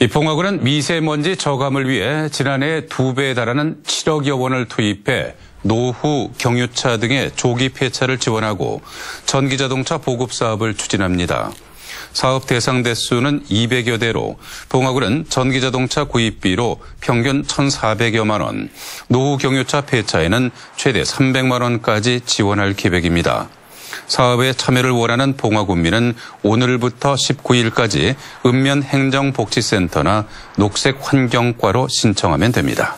이 봉화구는 미세먼지 저감을 위해 지난해 두 배에 달하는 7억여 원을 투입해 노후, 경유차 등의 조기 폐차를 지원하고 전기자동차 보급 사업을 추진합니다. 사업 대상 대수는 200여 대로 봉화구는 전기자동차 구입비로 평균 1,400여만 원, 노후 경유차 폐차에는 최대 300만 원까지 지원할 계획입니다. 사업에 참여를 원하는 봉화군민은 오늘부터 19일까지 읍면 행정복지센터나 녹색환경과로 신청하면 됩니다.